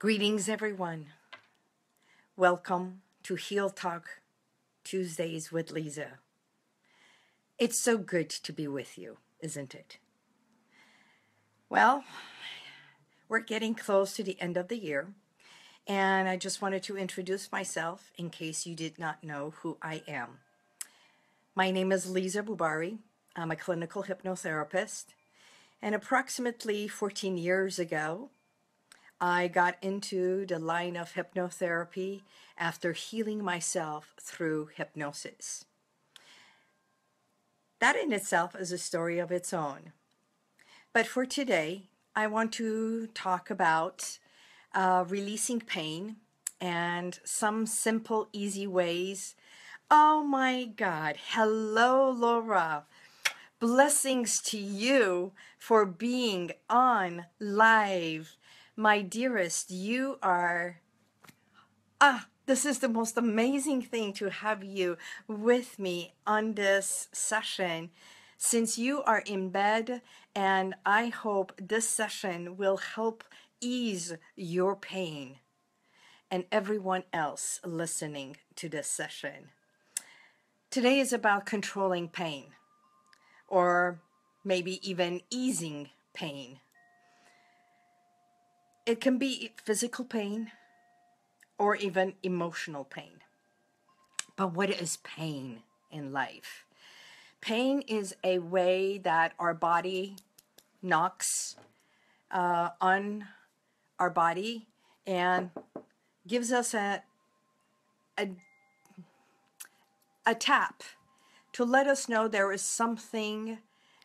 Greetings, everyone. Welcome to Heal Talk Tuesdays with Liza. It's so good to be with you, isn't it? Well, we're getting close to the end of the year, and I just wanted to introduce myself in case you did not know who I am. My name is Liza Boubari. I'm a clinical hypnotherapist, and approximately 14 years ago, I got into the line of hypnotherapy after healing myself through hypnosis. That in itself is a story of its own. But for today, I want to talk about uh, releasing pain and some simple, easy ways. Oh my God. Hello, Laura. Blessings to you for being on live my dearest, you are. Ah, this is the most amazing thing to have you with me on this session since you are in bed, and I hope this session will help ease your pain and everyone else listening to this session. Today is about controlling pain, or maybe even easing pain. It can be physical pain or even emotional pain. But what is pain in life? Pain is a way that our body knocks uh, on our body and gives us a, a, a tap to let us know there is something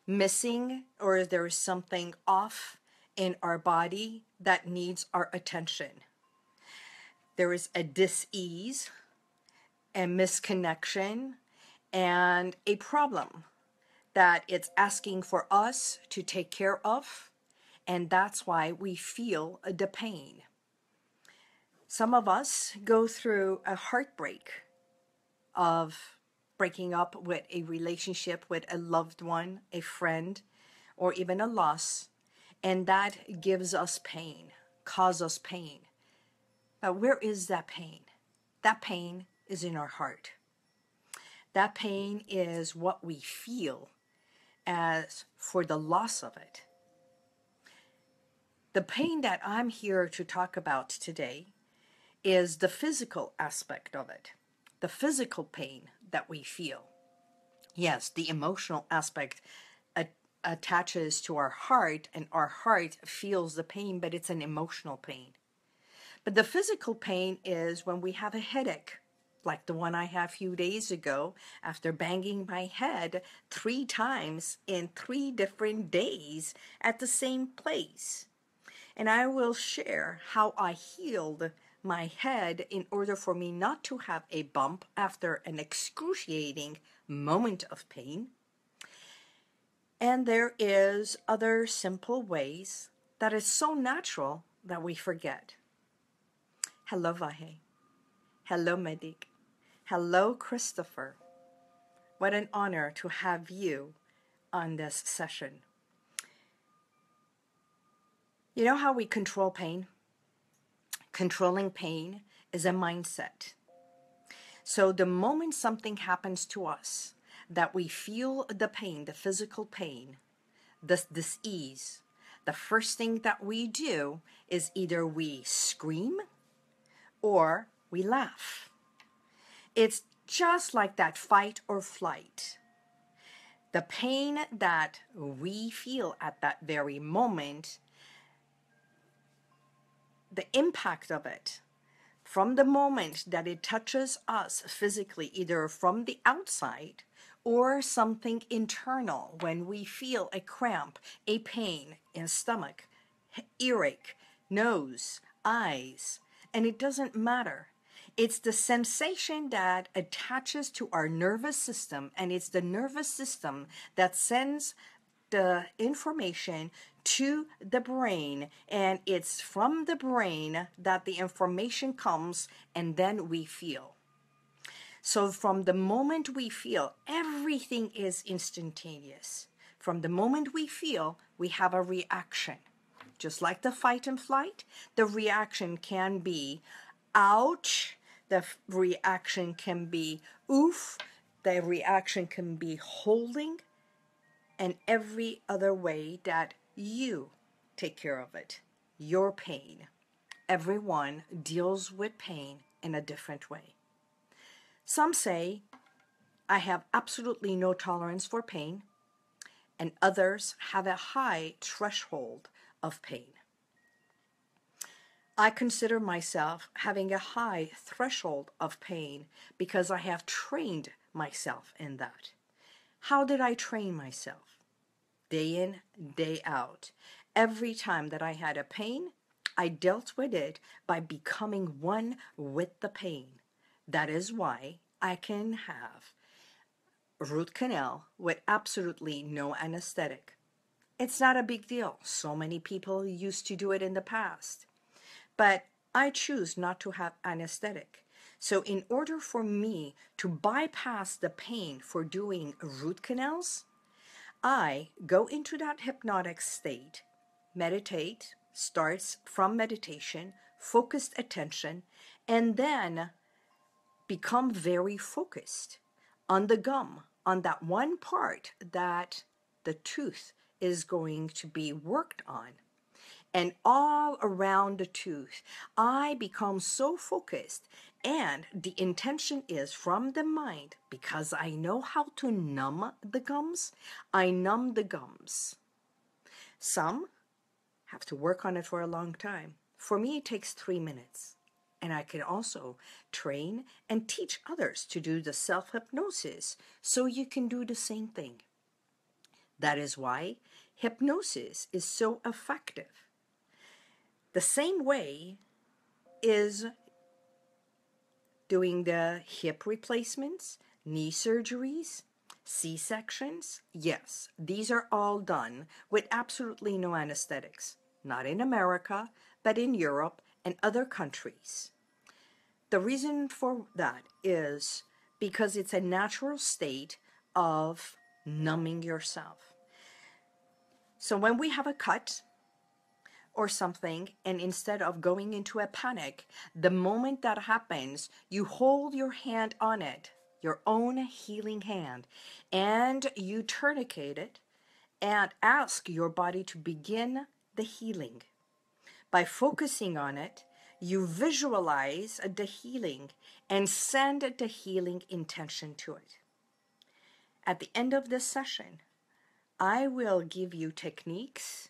missing or there is something off in our body that needs our attention. There is a dis-ease, a misconnection, and a problem that it's asking for us to take care of, and that's why we feel the pain. Some of us go through a heartbreak of breaking up with a relationship with a loved one, a friend, or even a loss and that gives us pain, cause us pain. But where is that pain? That pain is in our heart. That pain is what we feel as for the loss of it. The pain that I'm here to talk about today is the physical aspect of it, the physical pain that we feel. Yes, the emotional aspect attaches to our heart and our heart feels the pain, but it's an emotional pain. But the physical pain is when we have a headache, like the one I had a few days ago after banging my head three times in three different days at the same place. And I will share how I healed my head in order for me not to have a bump after an excruciating moment of pain and there is other simple ways that is so natural that we forget. Hello, Vahe. Hello, Medik. Hello, Christopher. What an honor to have you on this session. You know how we control pain? Controlling pain is a mindset. So the moment something happens to us, that we feel the pain, the physical pain, this dis-ease, the first thing that we do is either we scream or we laugh. It's just like that fight or flight. The pain that we feel at that very moment, the impact of it, from the moment that it touches us physically, either from the outside or something internal when we feel a cramp, a pain in stomach, earache, nose, eyes, and it doesn't matter. It's the sensation that attaches to our nervous system, and it's the nervous system that sends the information to the brain, and it's from the brain that the information comes, and then we feel. So from the moment we feel, everything is instantaneous. From the moment we feel, we have a reaction. just like the fight and flight, the reaction can be ouch, the reaction can be oof, the reaction can be holding, and every other way that you take care of it. Your pain. Everyone deals with pain in a different way. Some say, I have absolutely no tolerance for pain, and others have a high threshold of pain. I consider myself having a high threshold of pain because I have trained myself in that. How did I train myself? Day in, day out. Every time that I had a pain, I dealt with it by becoming one with the pain. That is why I can have root canal with absolutely no anesthetic. It's not a big deal. So many people used to do it in the past. But I choose not to have anesthetic. So, in order for me to bypass the pain for doing root canals, I go into that hypnotic state, meditate, starts from meditation, focused attention, and then become very focused on the gum, on that one part that the tooth is going to be worked on. And all around the tooth, I become so focused. And the intention is from the mind, because I know how to numb the gums, I numb the gums. Some have to work on it for a long time. For me, it takes three minutes. And I can also train and teach others to do the self hypnosis so you can do the same thing. That is why hypnosis is so effective. The same way is doing the hip replacements, knee surgeries, C sections. Yes, these are all done with absolutely no anesthetics. Not in America, but in Europe and other countries. The reason for that is because it's a natural state of numbing yourself. So when we have a cut or something, and instead of going into a panic, the moment that happens, you hold your hand on it, your own healing hand, and you tourniquet it and ask your body to begin the healing. By focusing on it, you visualize the healing and send the healing intention to it. At the end of this session, I will give you techniques,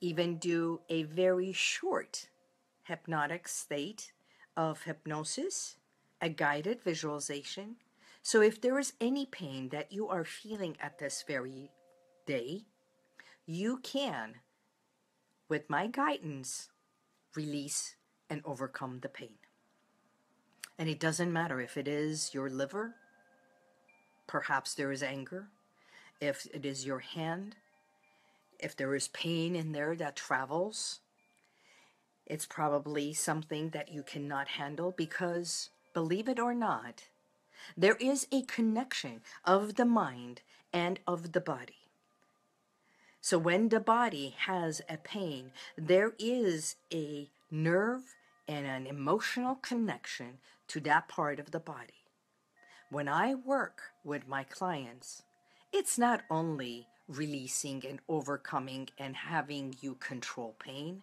even do a very short hypnotic state of hypnosis, a guided visualization. So if there is any pain that you are feeling at this very day, you can with my guidance, release and overcome the pain. And it doesn't matter if it is your liver, perhaps there is anger, if it is your hand, if there is pain in there that travels, it's probably something that you cannot handle because, believe it or not, there is a connection of the mind and of the body. So when the body has a pain, there is a nerve and an emotional connection to that part of the body. When I work with my clients, it's not only releasing and overcoming and having you control pain,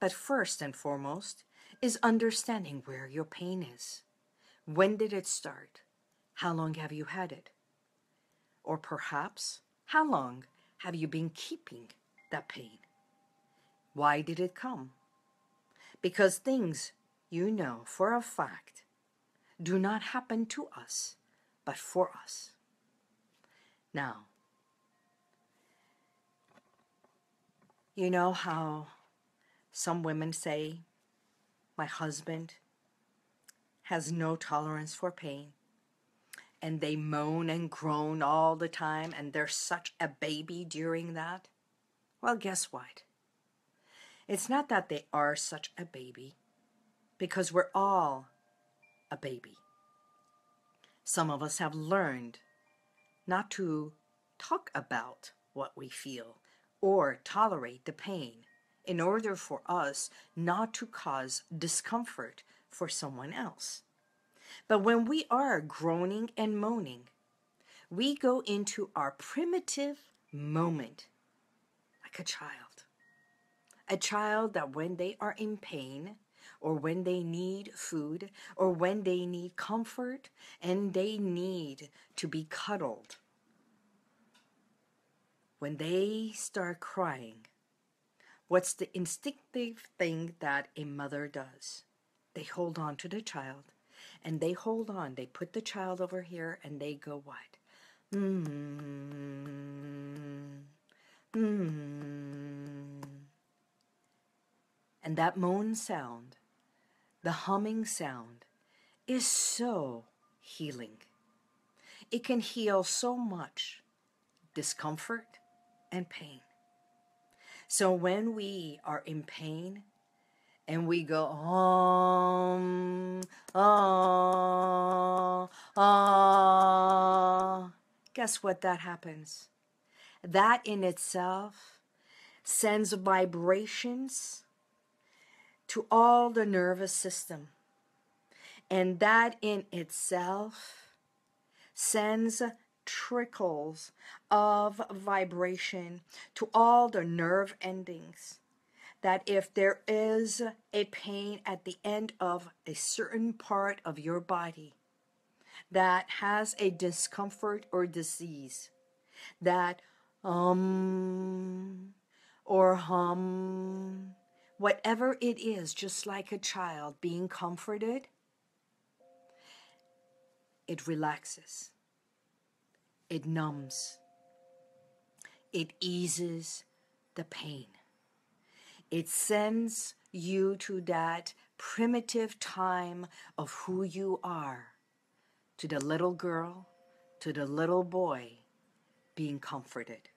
but first and foremost is understanding where your pain is. When did it start? How long have you had it? Or perhaps, how long have you been keeping that pain? Why did it come? Because things you know for a fact do not happen to us, but for us. Now, you know how some women say, My husband has no tolerance for pain and they moan and groan all the time and they're such a baby during that? Well, guess what? It's not that they are such a baby, because we're all a baby. Some of us have learned not to talk about what we feel or tolerate the pain in order for us not to cause discomfort for someone else. But when we are groaning and moaning, we go into our primitive moment like a child. A child that when they are in pain, or when they need food, or when they need comfort, and they need to be cuddled, when they start crying, what's the instinctive thing that a mother does? They hold on to the child and they hold on. They put the child over here and they go what? Mm-hmm. Mm-hmm. And that moan sound, the humming sound, is so healing. It can heal so much discomfort and pain. So when we are in pain, and we go um ah ah guess what that happens that in itself sends vibrations to all the nervous system. And that in itself sends trickles of vibration to all the nerve endings. That if there is a pain at the end of a certain part of your body that has a discomfort or disease, that um or hum, whatever it is, just like a child being comforted, it relaxes, it numbs, it eases the pain. It sends you to that primitive time of who you are, to the little girl, to the little boy being comforted.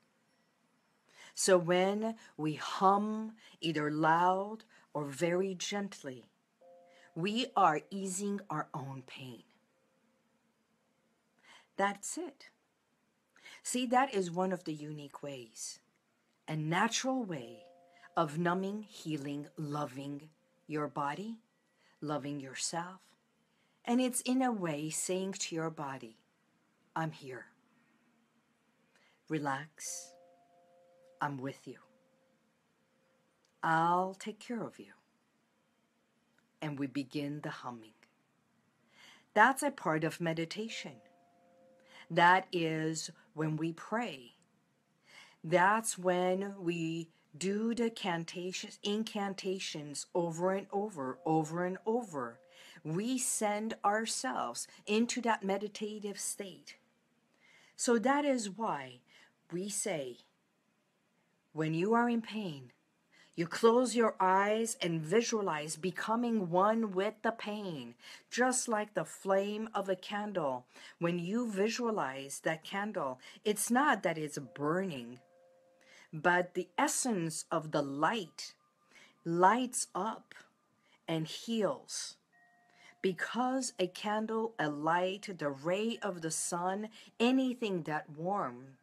So when we hum either loud or very gently, we are easing our own pain. That's it. See, that is one of the unique ways, a natural way of numbing, healing, loving your body, loving yourself. And it's in a way saying to your body, I'm here. Relax. I'm with you. I'll take care of you. And we begin the humming. That's a part of meditation. That is when we pray. That's when we do the cantations, incantations over and over, over and over. We send ourselves into that meditative state. So that is why we say, when you are in pain, you close your eyes and visualize becoming one with the pain, just like the flame of a candle. When you visualize that candle, it's not that it's burning, but the essence of the light lights up and heals. Because a candle, a light, the ray of the sun, anything that warms,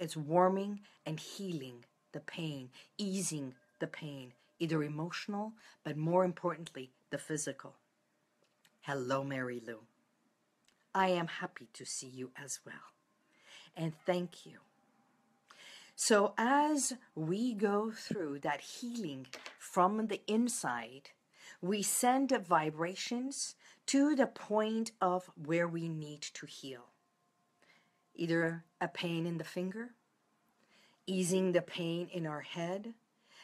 it's warming and healing the pain, easing the pain, either emotional, but more importantly, the physical. Hello, Mary Lou. I am happy to see you as well. And thank you so, as we go through that healing from the inside, we send vibrations to the point of where we need to heal. Either a pain in the finger, easing the pain in our head,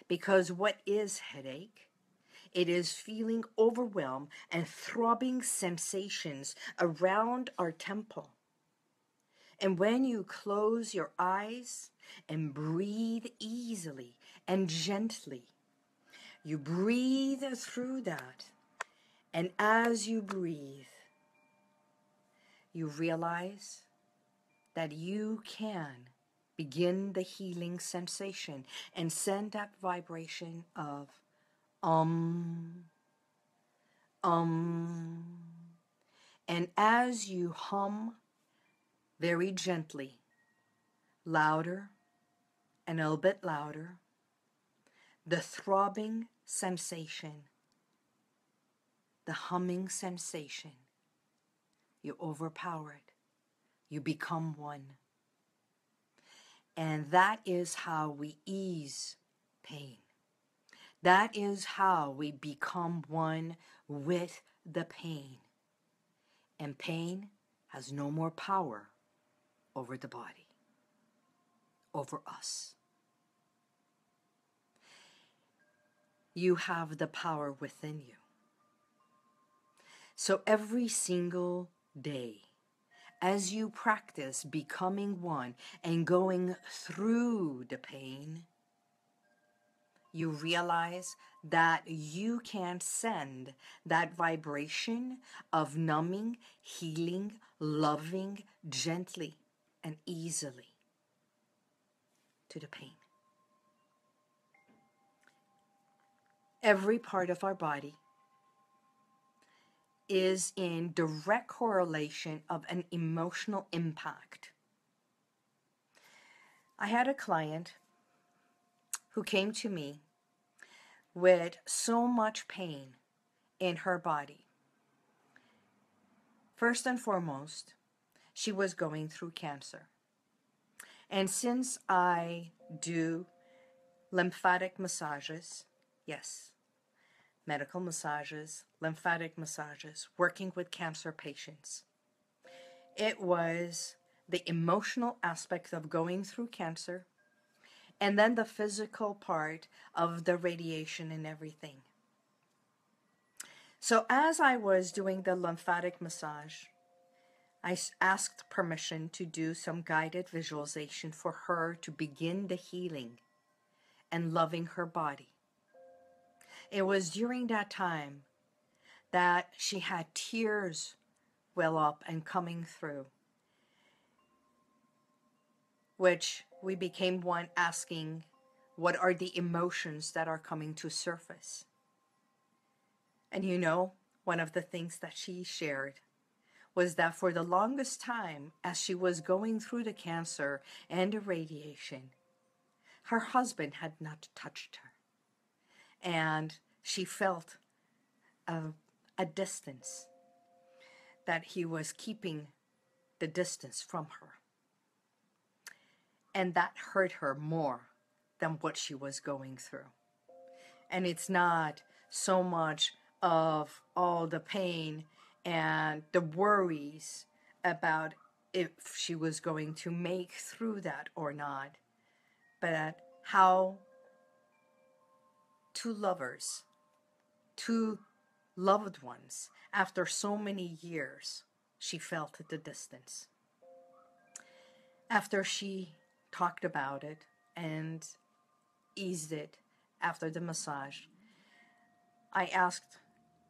because what is headache? It is feeling overwhelmed and throbbing sensations around our temple. And when you close your eyes, and breathe easily and gently. You breathe through that. And as you breathe, you realize that you can begin the healing sensation and send that vibration of um, um. And as you hum very gently, louder and a little bit louder. the throbbing sensation, the humming sensation. You overpower it. You become one. And that is how we ease pain. That is how we become one with the pain. And pain has no more power over the body, over us. You have the power within you. So every single day, as you practice becoming one and going through the pain, you realize that you can send that vibration of numbing, healing, loving gently and easily to the pain. Every part of our body is in direct correlation of an emotional impact. I had a client who came to me with so much pain in her body. First and foremost, she was going through cancer. And since I do lymphatic massages, yes, medical massages, lymphatic massages, working with cancer patients. It was the emotional aspect of going through cancer and then the physical part of the radiation and everything. So, as I was doing the lymphatic massage, I asked permission to do some guided visualization for her to begin the healing and loving her body. It was during that time that she had tears well up and coming through, which we became one asking, What are the emotions that are coming to surface? And you know, one of the things that she shared was that for the longest time, as she was going through the cancer and the radiation, her husband had not touched her and she felt a, a distance, that he was keeping the distance from her. And that hurt her more than what she was going through. And it's not so much of all the pain and the worries about if she was going to make through that or not, but how two lovers, two loved ones, after so many years, she felt the distance. After she talked about it and eased it after the massage, I asked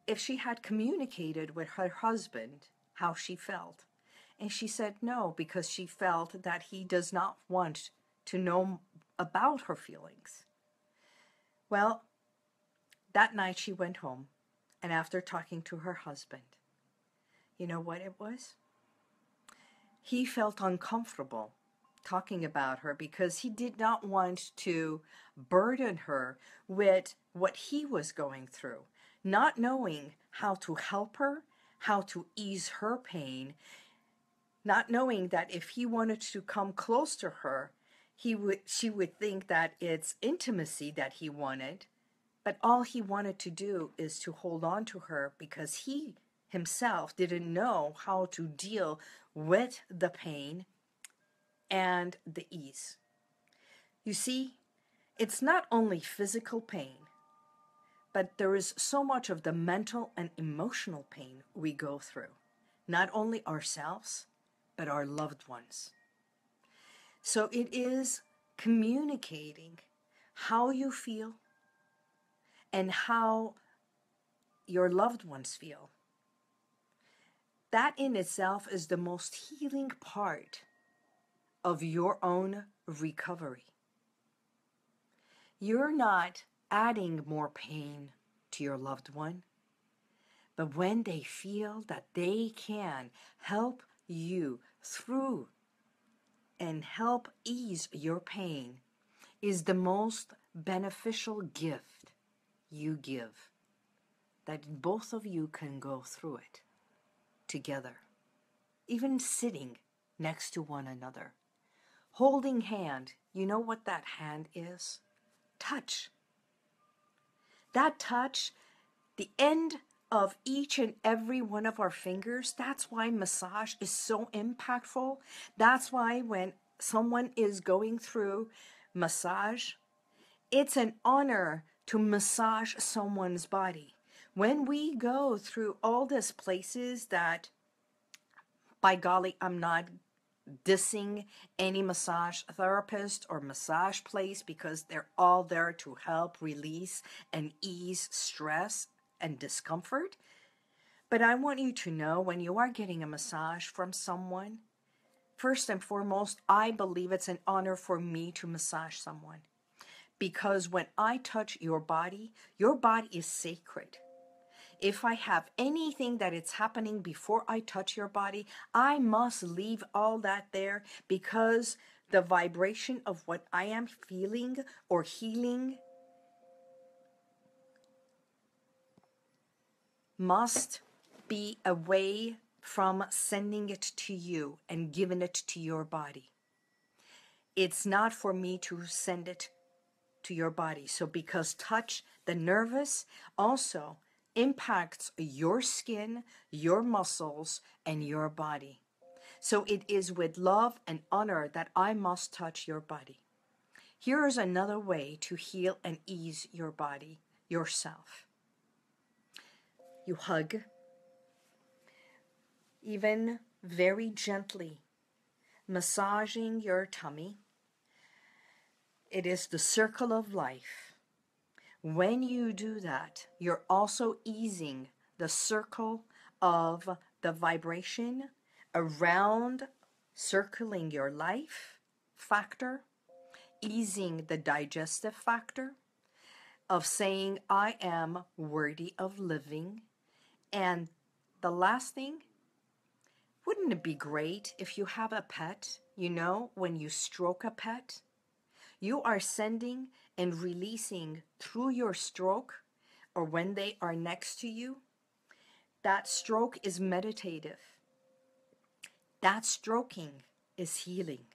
if she had communicated with her husband how she felt. And she said no, because she felt that he does not want to know about her feelings. Well, that night she went home, and after talking to her husband, you know what it was? He felt uncomfortable talking about her because he did not want to burden her with what he was going through, not knowing how to help her, how to ease her pain, not knowing that if he wanted to come close to her, he would she would think that it's intimacy that he wanted but all he wanted to do is to hold on to her because he himself didn't know how to deal with the pain and the ease. You see, it's not only physical pain, but there is so much of the mental and emotional pain we go through, not only ourselves, but our loved ones. So it is communicating how you feel and how your loved ones feel. That in itself is the most healing part of your own recovery. You're not adding more pain to your loved one, but when they feel that they can help you through and help ease your pain, is the most beneficial gift you give. That both of you can go through it together, even sitting next to one another. Holding hand, you know what that hand is? Touch. That touch, the end of each and every one of our fingers. That's why massage is so impactful. That's why when someone is going through massage, it's an honor to massage someone's body. When we go through all these places that, by golly, I'm not dissing any massage therapist or massage place because they're all there to help release and ease stress and discomfort. But I want you to know when you are getting a massage from someone, first and foremost, I believe it's an honor for me to massage someone. Because when I touch your body, your body is sacred. If I have anything that it's happening before I touch your body, I must leave all that there because the vibration of what I am feeling or healing must be away from sending it to you and giving it to your body. It's not for me to send it to your body. So, because touch, the nervous, also impacts your skin, your muscles, and your body. So, it is with love and honor that I must touch your body. Here is another way to heal and ease your body, yourself you hug, even very gently, massaging your tummy. It is the circle of life. When you do that, you're also easing the circle of the vibration around circling your life factor, easing the digestive factor of saying, I am worthy of living and the last thing, wouldn't it be great if you have a pet? You know, when you stroke a pet, you are sending and releasing through your stroke or when they are next to you. That stroke is meditative. That stroking is healing.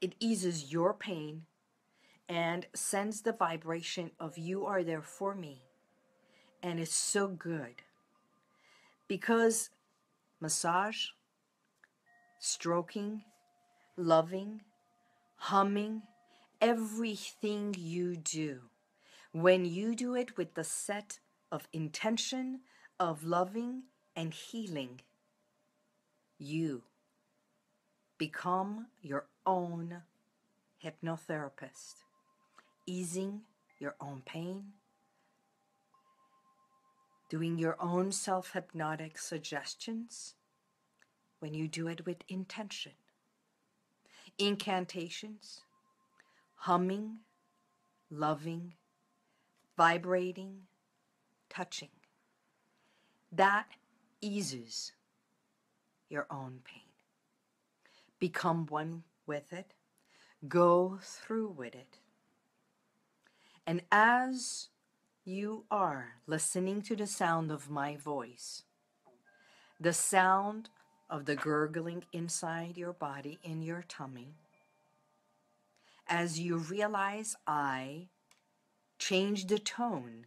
It eases your pain and sends the vibration of you are there for me and it's so good because massage, stroking, loving, humming, everything you do, when you do it with the set of intention of loving and healing, you become your own hypnotherapist, easing your own pain, doing your own self hypnotic suggestions when you do it with intention. Incantations, humming, loving, vibrating, touching. That eases your own pain. Become one with it. Go through with it. And as you are listening to the sound of my voice, the sound of the gurgling inside your body in your tummy. As you realize I change the tone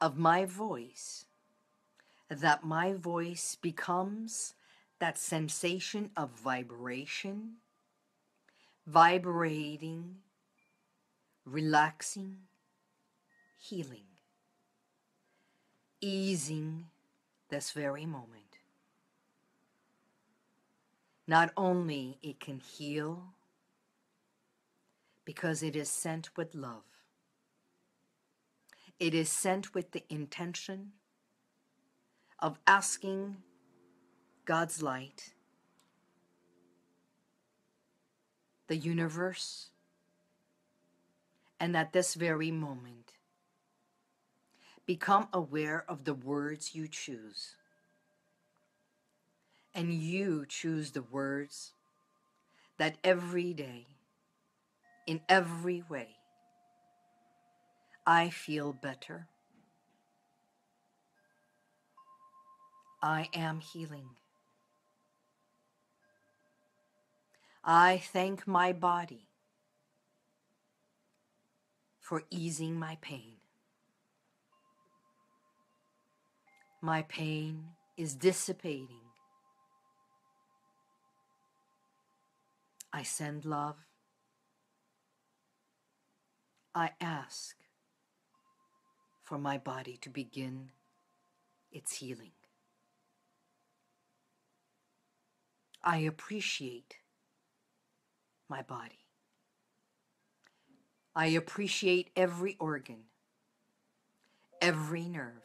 of my voice, that my voice becomes that sensation of vibration, vibrating, relaxing, healing, easing this very moment. Not only it can heal because it is sent with love. It is sent with the intention of asking God's light, the universe, and at this very moment, Become aware of the words you choose. And you choose the words that every day in every way. I feel better. I am healing. I thank my body for easing my pain. My pain is dissipating. I send love. I ask for my body to begin its healing. I appreciate my body. I appreciate every organ, every nerve,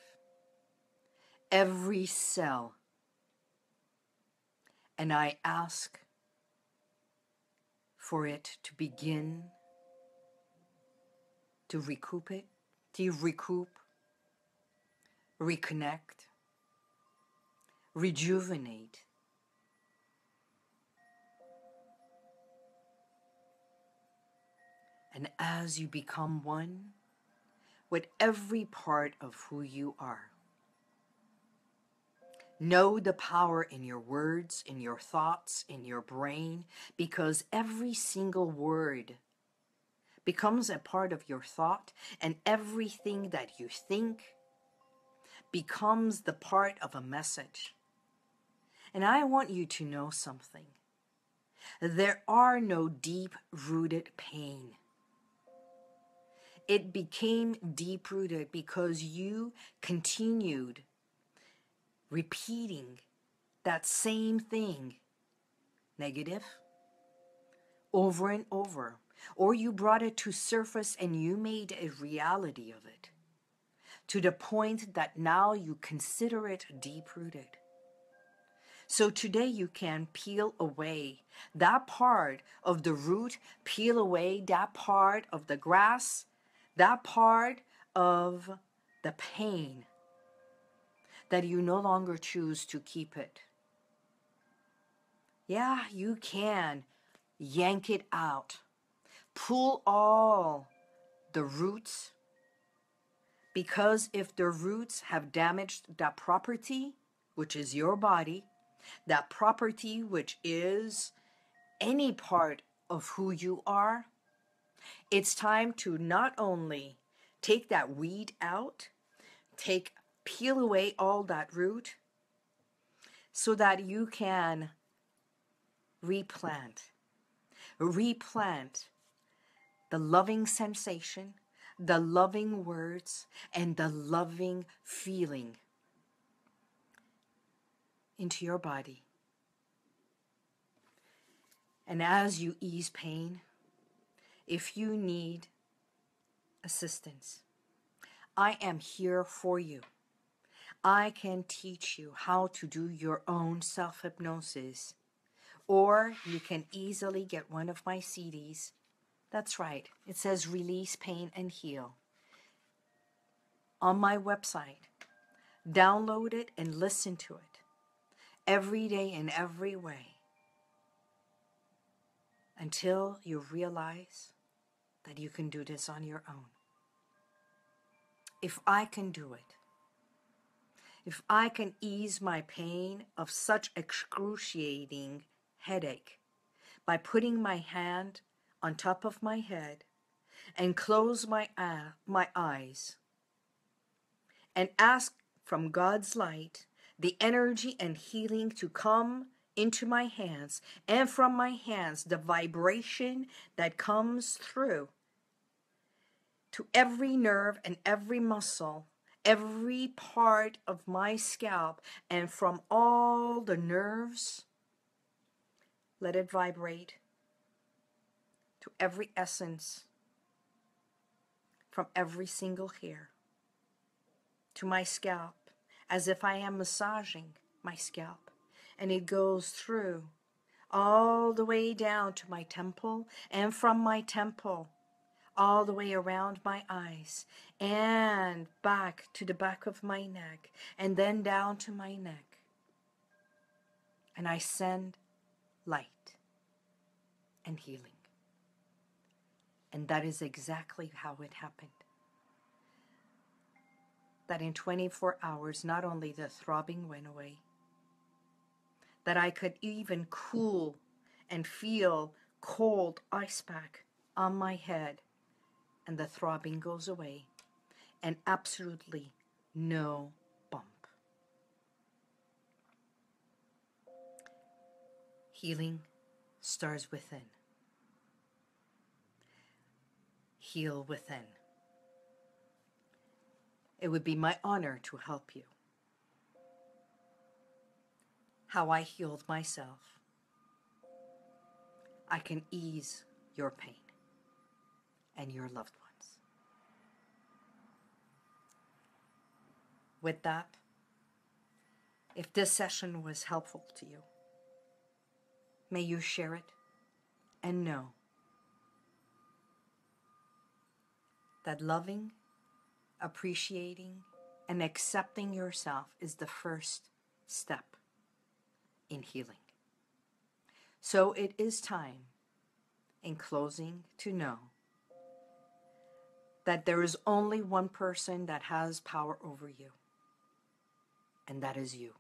every cell, and I ask for it to begin to recoup it, to recoup, reconnect, rejuvenate. And as you become one with every part of who you are, Know the power in your words, in your thoughts, in your brain, because every single word becomes a part of your thought, and everything that you think becomes the part of a message. And I want you to know something. There are no deep rooted pain. It became deep rooted because you continued repeating that same thing, negative, over and over. Or you brought it to surface and you made a reality of it to the point that now you consider it deep rooted. So today you can peel away that part of the root, peel away that part of the grass, that part of the pain that you no longer choose to keep it. Yeah, you can yank it out, pull all the roots, because if the roots have damaged that property, which is your body, that property which is any part of who you are, it's time to not only take that weed out, take peel away all that root so that you can replant. Replant the loving sensation, the loving words, and the loving feeling into your body. And as you ease pain, if you need assistance, I am here for you. I can teach you how to do your own self hypnosis. Or you can easily get one of my CDs. That's right, it says Release Pain and Heal. On my website. Download it and listen to it every day in every way until you realize that you can do this on your own. If I can do it, if I can ease my pain of such excruciating headache by putting my hand on top of my head and close my, my eyes and ask from God's light the energy and healing to come into my hands and from my hands the vibration that comes through to every nerve and every muscle every part of my scalp and from all the nerves. Let it vibrate to every essence, from every single hair to my scalp, as if I am massaging my scalp. And it goes through all the way down to my temple, and from my temple all the way around my eyes and back to the back of my neck and then down to my neck. And I send light and healing. And that is exactly how it happened. That in 24 hours, not only the throbbing went away, that I could even cool and feel cold ice pack on my head, and the throbbing goes away, and absolutely no bump. Healing starts within. Heal within. It would be my honor to help you. How I healed myself. I can ease your pain and your loved ones. With that, if this session was helpful to you, may you share it and know that loving, appreciating, and accepting yourself is the first step in healing. So it is time, in closing, to know that there is only one person that has power over you, and that is you.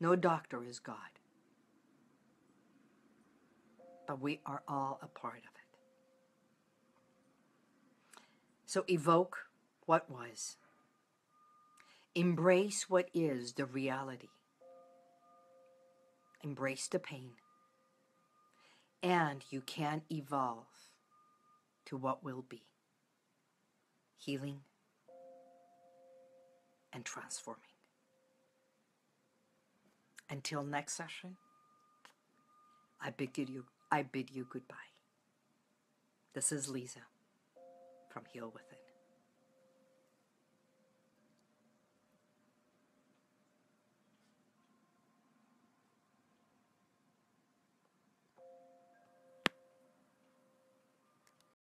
No doctor is God, but we are all a part of it. So evoke what was, embrace what is the reality, embrace the pain, and you can evolve to what will be. Healing and transforming. Until next session, I bid you I bid you goodbye. This is Liza from Heal Within.